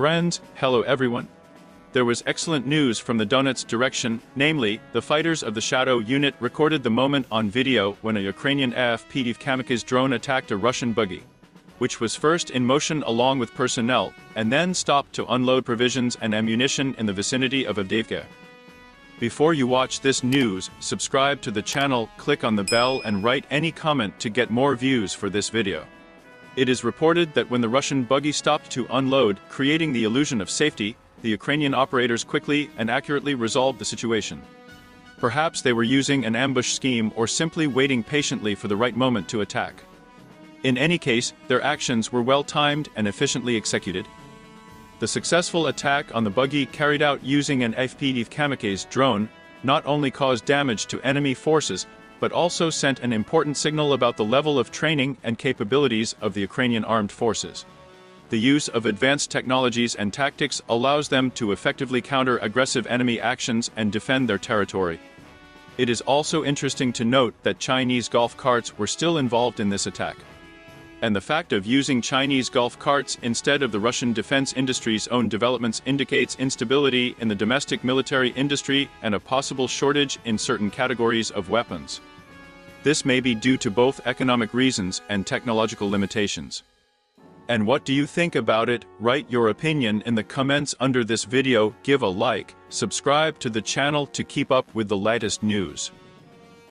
Friends, hello everyone. There was excellent news from the Donetsk direction, namely, the fighters of the Shadow unit recorded the moment on video when a Ukrainian AFPD kamikaze drone attacked a Russian buggy, which was first in motion along with personnel, and then stopped to unload provisions and ammunition in the vicinity of Avdiivka. Before you watch this news, subscribe to the channel, click on the bell and write any comment to get more views for this video. It is reported that when the Russian buggy stopped to unload, creating the illusion of safety, the Ukrainian operators quickly and accurately resolved the situation. Perhaps they were using an ambush scheme or simply waiting patiently for the right moment to attack. In any case, their actions were well timed and efficiently executed, the successful attack on the buggy carried out using an FPV kamikaze drone not only caused damage to enemy forces, but also sent an important signal about the level of training and capabilities of the Ukrainian armed forces. The use of advanced technologies and tactics allows them to effectively counter aggressive enemy actions and defend their territory. It is also interesting to note that Chinese golf carts were still involved in this attack and the fact of using Chinese golf carts instead of the Russian defense industry's own developments indicates instability in the domestic military industry and a possible shortage in certain categories of weapons. This may be due to both economic reasons and technological limitations. And what do you think about it? Write your opinion in the comments under this video, give a like, subscribe to the channel to keep up with the latest news.